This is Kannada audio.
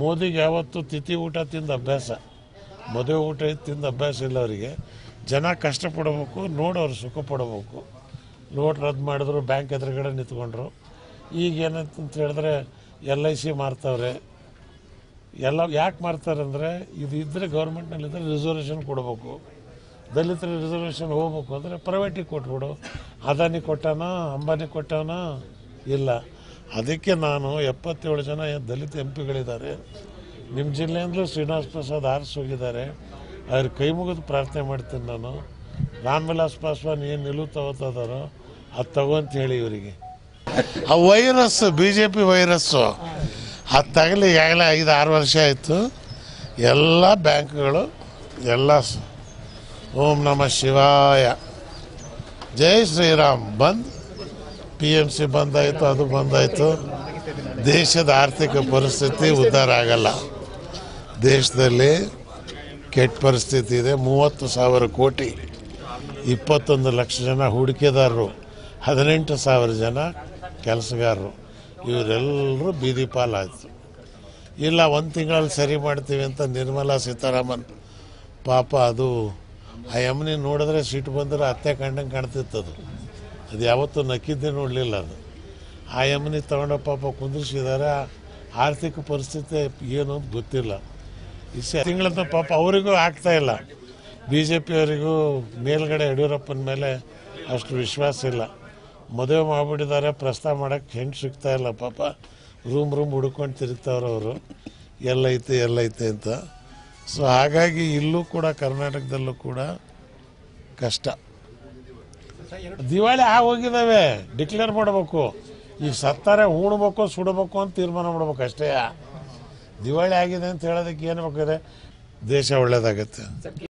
ಮೋದಿಗೆ ಯಾವತ್ತು ತಿಥಿ ಊಟ ತಿಂದ ಅಭ್ಯಾಸ. ಮದುವೆ ಊಟ ತಿಂದ ಅಭ್ಯಾಸ ಇಲ್ಲ ಅವರಿಗೆ. ಜನ ಕಷ್ಟಪಡಬೇಕು ನೋಡೋರು ಸುಖ ಪಡಬೇಕು. ನೋಟ್ ರದ್ದು ಮಾಡಿದ್ರು, ಬ್ಯಾಂಕ್ ಎದುರುಗಡೆ ನಿಂತ್ಕೊಂಡ್ರು. ಈಗ ಏನಂತ ಹೇಳಿದ್ರೆ ಎಲ್ ಐ ಸಿ ಮಾರ್ತವ್ರೆ. ಎಲ್ಲ ಯಾಕೆ ಮಾರ್ತಾರೆ ಅಂದರೆ ಇದು ಇದ್ದರೆ ಗೌರ್ಮೆಂಟ್ನಲ್ಲಿದ್ದರೆ ರಿಸರ್ವೇಷನ್ ಕೊಡಬೇಕು. ದಲಿತರ ರಿಸರ್ವೇಷನ್ ಹೋಗ್ಬೇಕು ಅಂದರೆ ಪ್ರೈವೇಟಿಗೆ ಕೊಟ್ಬಿಡು. ಅದಾನಿ ಕೊಟ್ಟಾನ, ಅಂಬಾನಿ ಕೊಟ್ಟಾನ, ಇಲ್ಲ. ಅದಕ್ಕೆ ನಾನು ಎಪ್ಪತ್ತೇಳು ಜನ ದಲಿತ ಎಂ ಪಿಗಳಿದ್ದಾರೆ ನಿಮ್ಮ ಜಿಲ್ಲೆಯಿಂದಲೂ ಶ್ರೀನಿವಾಸ ಪ್ರಸಾದ್ ಆರಿಸಿ ಹೋಗಿದ್ದಾರೆ. ಅವ್ರ ಕೈ ಮುಗಿದು ಪ್ರಾರ್ಥನೆ ಮಾಡ್ತೀನಿ ನಾನು. ರಾಮ್ ವಿಲಾಸ್ ಪಾಸ್ವಾನ್ ಏನು ನಿಲುವು ತಗೋತದಾರೋ ಅದು ತಗೋ ಅಂತ ಹೇಳಿ ಇವರಿಗೆ. ಆ virus B J P virus ಅದು ತಗಲಿ ಈಗಾಗಲೇ ಐದು, ಆರು ವರ್ಷ ಆಯಿತು. ಎಲ್ಲ ಬ್ಯಾಂಕ್ಗಳು, ಎಲ್ಲ ಓಂ ನಮ ಶಿವಾಯ. ಜೈ ಶ್ರೀರಾಮ್. ಬಂದ್. ಪಿ ಎಂ ಸಿ ಬಂದಾಯಿತು, ಅದು ಬಂದಾಯಿತು. ದೇಶದ ಆರ್ಥಿಕ ಪರಿಸ್ಥಿತಿ ಉದ್ಧಾರ ಆಗಲ್ಲ. ದೇಶದಲ್ಲಿ ಕೆಟ್ಟ ಪರಿಸ್ಥಿತಿ ಇದೆ. ಮೂವತ್ತು ಸಾವಿರ ಕೋಟಿ, ಇಪ್ಪತ್ತೊಂದು ಲಕ್ಷ ಜನ ಹೂಡಿಕೆದಾರರು, ಹದಿನೆಂಟು ಸಾವಿರ ಜನ ಕೆಲಸಗಾರರು, ಇವರೆಲ್ಲರೂ ಬೀದಿ ಪಾಲಾಯಿತು. ಇಲ್ಲ, ಒಂದು ತಿಂಗಳಲ್ಲಿ ಸರಿ ಮಾಡ್ತೀವಿ ಅಂತ ನಿರ್ಮಲಾ ಸೀತಾರಾಮನ್. ಪಾಪ ಅದು, ಆ ಯಮನಿ ನೋಡಿದ್ರೆ ಸಿಟ್ಟು ಬಂದರೆ ಅತ್ತೆ ಕಂಡಂಗೆ ಕಾಣ್ತಿತ್ತು ಅದು ಅದು ಯಾವತ್ತೂ ನಕ್ಕಿದ್ದೇ ನೋಡಲಿಲ್ಲ ಅದು. ಆ ಯಮನಿ ತಗೊಂಡ ಪಾಪ ಕುಂದ್ರಿಸಿದಾರೆ. ಆರ್ಥಿಕ ಪರಿಸ್ಥಿತಿ ಏನು ಅಂತ ಗೊತ್ತಿಲ್ಲ. ಈ ತಿಂಗಳಂತ ಪಾಪ ಅವರಿಗೂ ಆಗ್ತಾ ಇಲ್ಲ. ಬಿ ಜೆ ಪಿಯವರಿಗೂ ಮೇಲ್ಗಡೆ ಯಡಿಯೂರಪ್ಪನ ಮೇಲೆ ಅಷ್ಟು ವಿಶ್ವಾಸ ಇಲ್ಲ. ಮದುವೆ ಮಾಡಿಬಿಟ್ಟಿದ್ದಾರೆ, ಪ್ರಸ್ತಾವ ಮಾಡೋಕ್ಕೆ ಹೆಣ್ಣು ಸಿಗ್ತಾ ಇಲ್ಲ ಪಾಪ. ರೂಮ್ ರೂಮ್ ಹುಡ್ಕೊಂಡು ತಿರುಗ್ತಾವ್ರೆ ಅವರು. ಎಲ್ಲೈತೆ ಎಲ್ಲೈತೆ ಅಂತ. ಸೊ ಹಾಗಾಗಿ ಇಲ್ಲೂ ಕೂಡ ಕರ್ನಾಟಕದಲ್ಲೂ ಕೂಡ ಕಷ್ಟ. ದಿವಾಳಿ ಆಗೋಗಿದ್ದಾವೆ. ಡಿಕ್ಲೇರ್ ಮಾಡಬೇಕು. ಈಗ ಸತ್ತಾರೆ ಉಣ್ಬೇಕು ಸುಡಬೇಕು ಅಂತ ತೀರ್ಮಾನ ಮಾಡ್ಬೇಕು ಅಷ್ಟೇ. ದಿವಾಳಿ ಆಗಿದೆ ಅಂತ ಹೇಳೋದಕ್ಕೆ ಏನು ದೇಶ ಒಳ್ಳೇದಾಗತ್ತೆ.